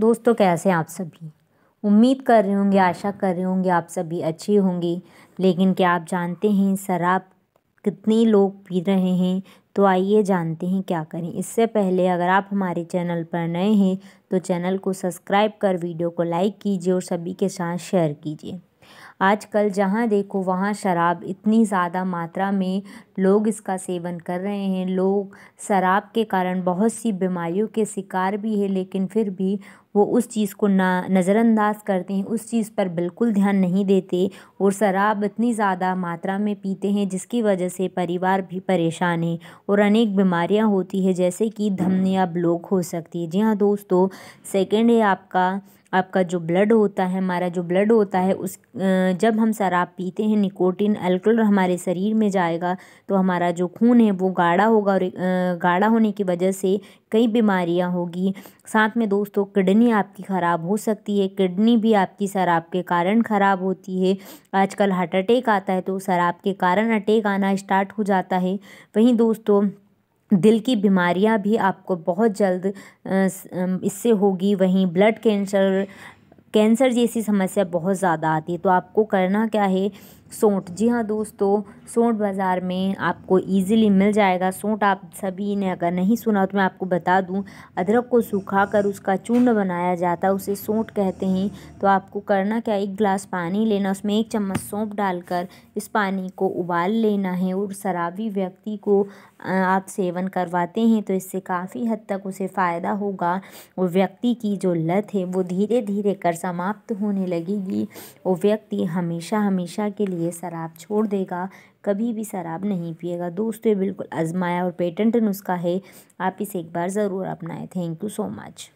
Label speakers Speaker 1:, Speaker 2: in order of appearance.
Speaker 1: दोस्तों कैसे हैं आप सभी? उम्मीद कर रहे होंगे, आशा कर रहे होंगे, आप सभी अच्छी होंगे। लेकिन क्या आप जानते हैं, शराब कितने लोग पी रहे हैं? तो आइए जानते हैं क्या करें। इससे पहले अगर आप हमारे चैनल पर नए हैं तो चैनल को सब्सक्राइब कर, वीडियो को लाइक कीजिए और सभी के साथ शेयर कीजिए। आजकल जहाँ देखो वहाँ शराब इतनी ज़्यादा मात्रा में लोग इसका सेवन कर रहे हैं। लोग शराब के कारण बहुत सी बीमारियों के शिकार भी है, लेकिन फिर भी वो उस चीज़ को ना नज़रअंदाज करते हैं, उस चीज़ पर बिल्कुल ध्यान नहीं देते और शराब इतनी ज़्यादा मात्रा में पीते हैं जिसकी वजह से परिवार भी परेशान है और अनेक बीमारियाँ होती है, जैसे कि धमनी या ब्लॉक हो सकती है। जी हाँ दोस्तों सेकेंड है आपका आपका जो ब्लड होता है, हमारा जो ब्लड होता है, उस जब हम शराब पीते हैं निकोटिन अल्कोहल हमारे शरीर में जाएगा तो हमारा जो खून है, वो गाढ़ा होगा और गाढ़ा होने की वजह से कई बीमारियाँ होगी। साथ में दोस्तों किडनी आपकी ख़राब हो सकती है किडनी भी आपकी शराब के कारण ख़राब होती है। आजकल हार्ट अटैक आता है तो शराब के कारण अटैक आना स्टार्ट हो जाता है। वहीं दोस्तों दिल की बीमारियाँ भी आपको बहुत जल्द इससे होगी। वहीं ब्लड कैंसर कैंसर जैसी समस्या बहुत ज़्यादा आती है। तो आपको करना क्या है सोंठ। जी हाँ दोस्तों, सोंठ बाज़ार में आपको इजीली मिल जाएगा। सोंठ आप सभी ने अगर नहीं सुना तो मैं आपको बता दूँ, अदरक को सूखा कर उसका चूर्ण बनाया जाता है, उसे सोंठ कहते हैं। तो आपको करना क्या एक गिलास पानी लेना, उसमें एक चम्मच सौंप डालकर इस पानी को उबाल लेना है और शराबी व्यक्ति को आप सेवन करवाते हैं तो इससे काफ़ी हद तक उसे फ़ायदा होगा और व्यक्ति की जो लत है वो धीरे धीरे कर समाप्त होने लगेगी वो व्यक्ति हमेशा हमेशा के लिए ये शराब छोड़ देगा, कभी भी शराब नहीं पिएगा। दोस्तों, ये बिल्कुल आजमाया और पेटेंट नुस्खा है। आप इसे एक बार ज़रूर अपनाएँ। Thank you so much